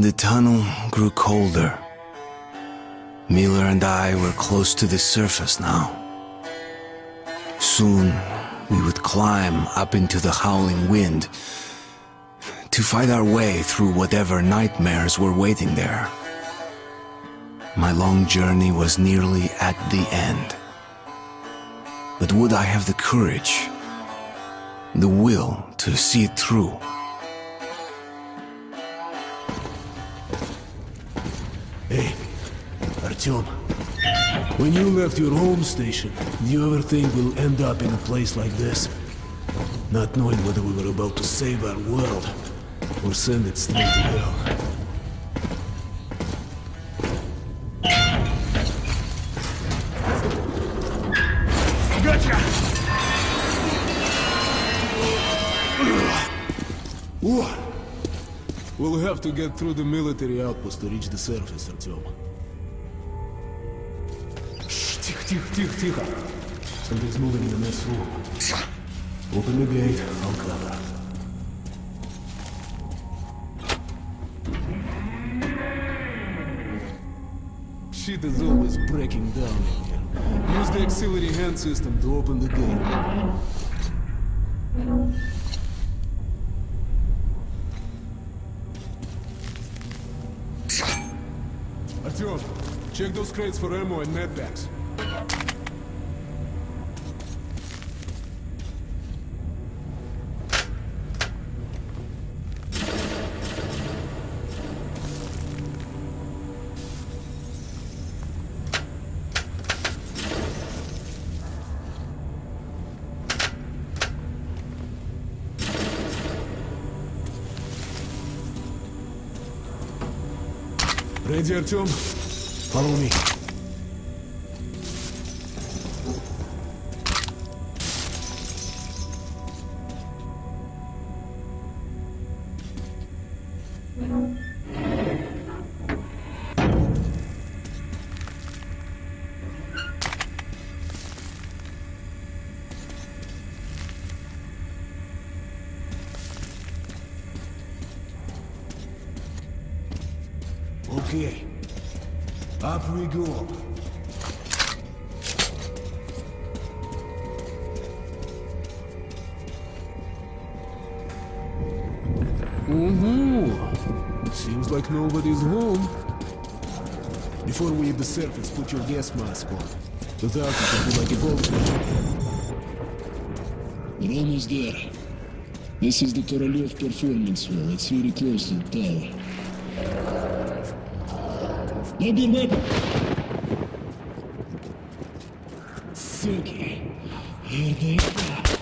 The tunnel grew colder. Miller and I were close to the surface now. Soon, we would climb up into the howling wind to fight our way through whatever nightmares were waiting there. My long journey was nearly at the end. But would I have the courage, the will to see it through? Artyom. When you left your home station, did you ever think we'll end up in a place like this? Not knowing whether we were about to save our world, or send it straight to hell. We'll have to get through the military outpost to reach the surface, Artyom. тихо, тихо, тихо, тихо. Something's moving in the next room. Open the gate, I'll cover. Shit is always breaking down in here. Use the auxiliary hand system to open the gate. Artyom, check those crates for ammo and medpacks. Ready, Artyom? Follow me. Okay. Up we go. Mm-hmm. Seems like nobody's home. Before we hit the surface, put your gas mask on. Without it, it'll be like a boat. We're almost there. This is the Korolev Performance Hall. It's very close to the tower. Load your weapon! Suki. Here they come.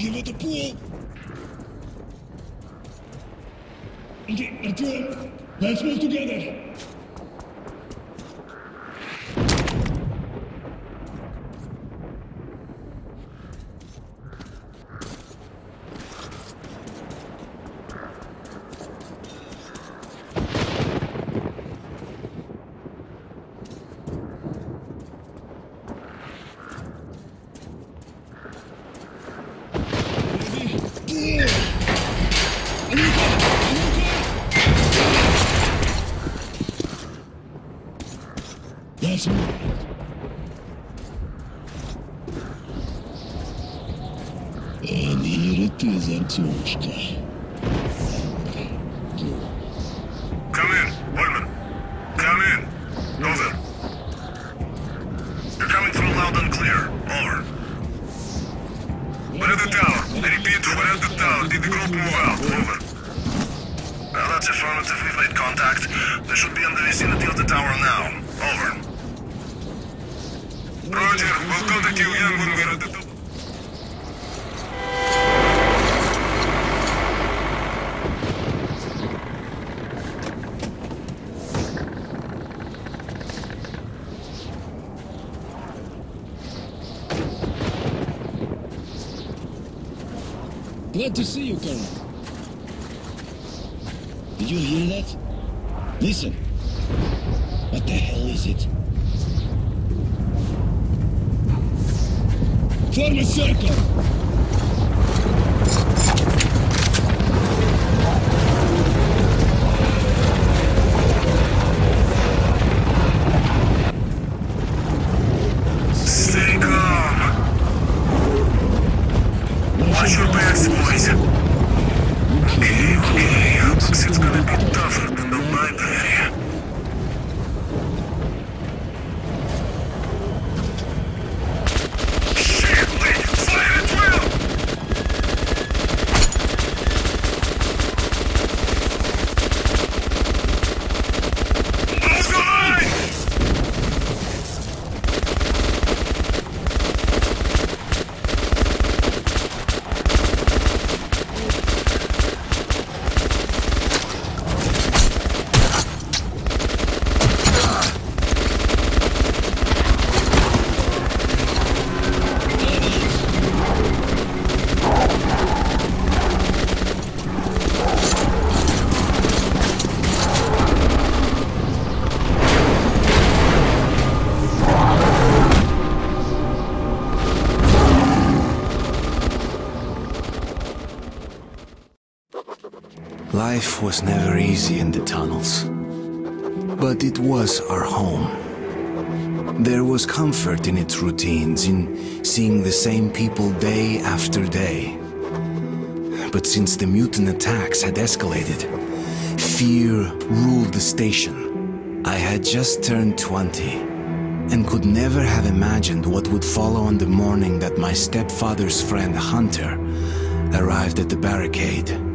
Give it a pull. Okay, Artyom, let's move together. Ready? Pull! Anuka! Anuka! That's right. And here is, Come in, Woodman. Come in. Over. You're coming through loud and clear. Over. We're the tower. I repeat, we're the tower. Did the group move out? Over. Well, that's affirmative. We've made contact. They should be in the vicinity of the tower now. Over. Roger, we'll contact you again when we're at the top. Glad to see you, Colonel. Did you hear that? Listen. What the hell is it? Form a circle! Life was never easy in the tunnels. But it was our home. There was comfort in its routines, in seeing the same people day after day. But since the mutant attacks had escalated, fear ruled the station. I had just turned 20 and could never have imagined what would follow on the morning that my stepfather's friend Hunter arrived at the barricade.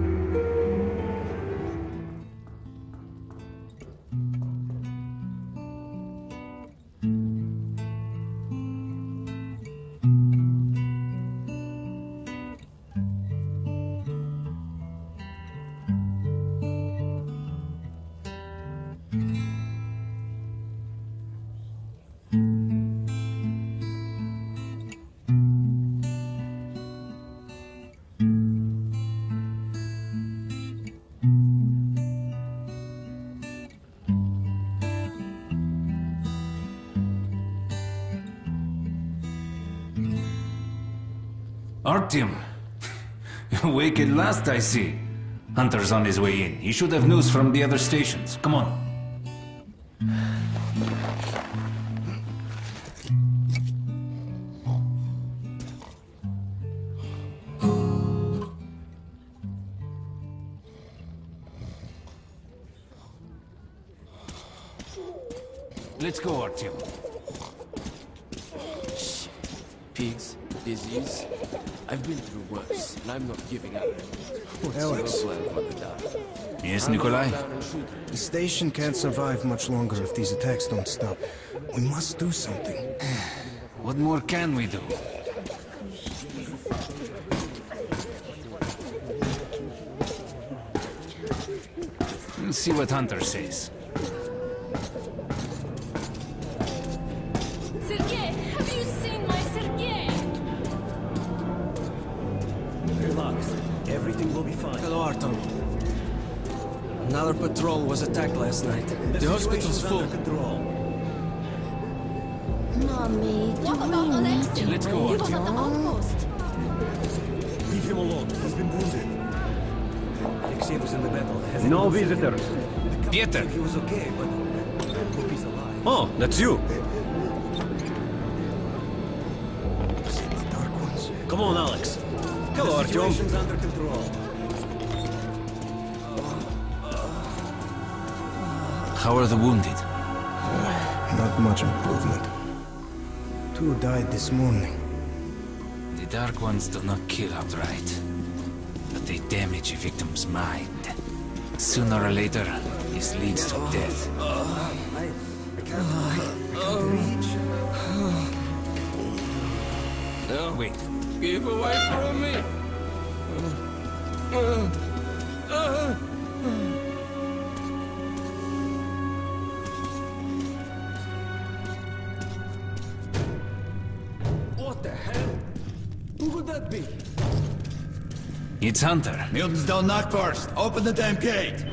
Artyom. Awake at last, I see. Hunter's on his way in. He should have news from the other stations. Come on. Let's go, Artyom. Pigs, disease. I've been through worse, and I'm not giving up. What's Alex. your plan for the day? Yes, Nikolai? Down and shoot. The station can't survive much longer if these attacks don't stop. We must do something. What more can we do? Let's see what Hunter says. Another patrol was attacked last night. The hospital's full. Under control. Mommy, what about Alexei? Let's go, He was at the outpost. Leave him alone. He's been wounded. Alexei was in the battle. Hasn't No visitors. Pieter! He was okay, but hope he's alive. Oh, that's you. The Dark Ones. Come on, Alex. Hello, the Artyom. situation's under control. How are the wounded? Not much improvement. Two died this morning. The Dark Ones do not kill outright, but they damage a victim's mind. Sooner or later, this leads to death. Now, Wait. Keep away from me. Could that be? It's Hunter. Mutants don't knock first. Open the damn gate.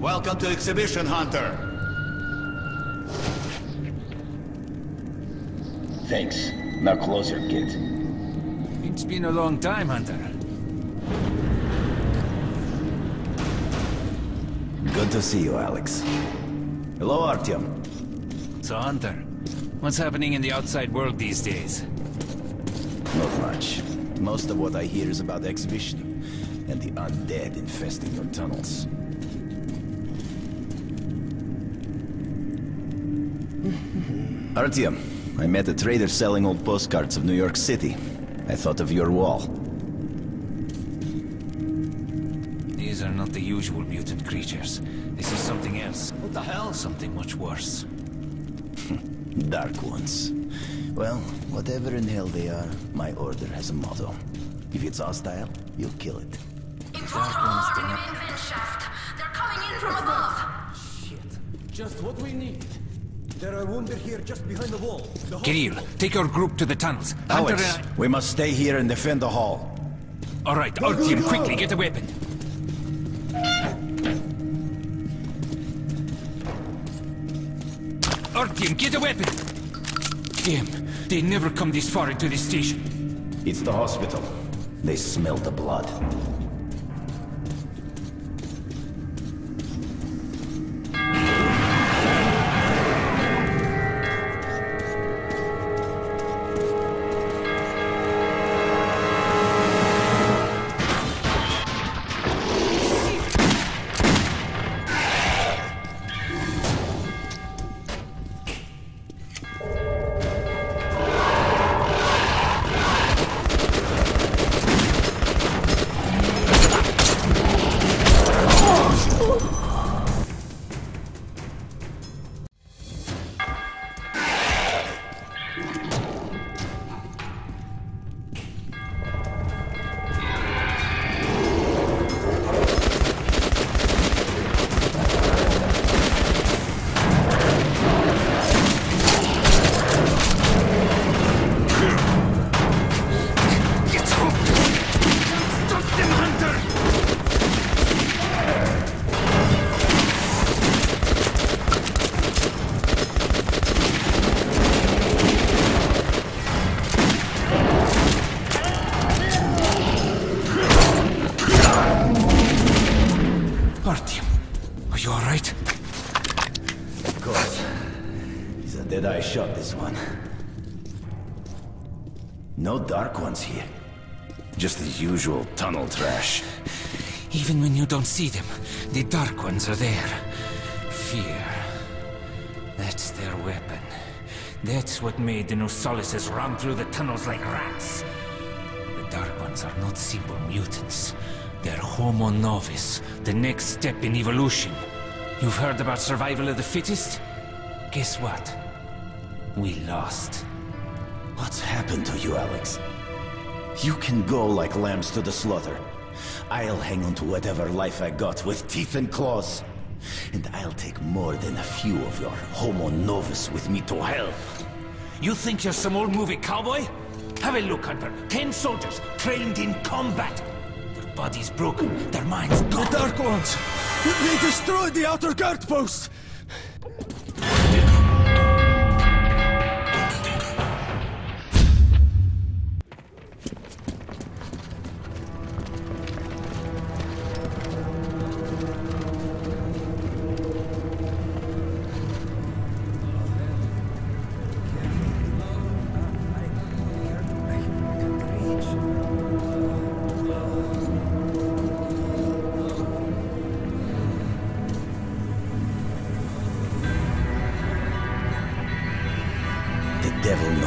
Welcome to Exhibition Hunter. Thanks. Now closer, kid. It's been a long time, Hunter. Good to see you, Alex. Hello, Artyom. So, Hunter, what's happening in the outside world these days? Not much. Most of what I hear is about the exhibition and the undead infesting your tunnels. Artyom, I met a trader selling old postcards of New York City. I thought of your wall. Are not the usual mutant creatures. This is something else. What the hell? Something much worse. Dark ones. Well, whatever in hell they are, my order has a motto. If it's hostile, you'll kill it. Intruder alarm in the main vent shaft. They're coming in from above. Shit. Just what we need. There are wounded here just behind the wall. The Kirill, take your group to the tunnels. Hunter Alex, we must stay here and defend the hall. I... All right, our team, quickly, get a weapon. Team, get a weapon! Damn, they never come this far into the station. It's the hospital. They smell the blood. No Dark Ones here. Just the usual tunnel trash. Even when you don't see them, the Dark Ones are there. Fear. That's their weapon. That's what made the Nosalises run through the tunnels like rats. The Dark Ones are not simple mutants. They're Homo Novus, the next step in evolution. You've heard about survival of the fittest? Guess what? We lost. What's happened to you, Alex? You can go like lambs to the slaughter. I'll hang on to whatever life I got with teeth and claws. And I'll take more than a few of your Homo Novus with me to hell. You think you're some old movie cowboy? Have a look, Hunter. Ten soldiers, trained in combat. Their bodies broken, their minds gone. The Dark Ones! They destroyed the outer guard post!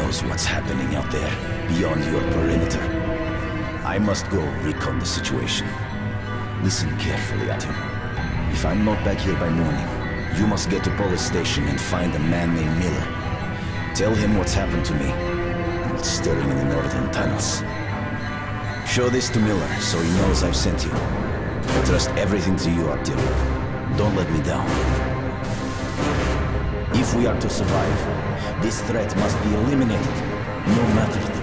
Knows what's happening out there, beyond your perimeter. I must go recon the situation. Listen carefully at him. If I'm not back here by morning, you must get to Polis station and find a man named Miller. Tell him what's happened to me and what's stirring in the northern tunnels. Show this to Miller so he knows I've sent you. I trust everything to you, Artyom. Don't let me down. If we are to survive, this threat must be eliminated, no matter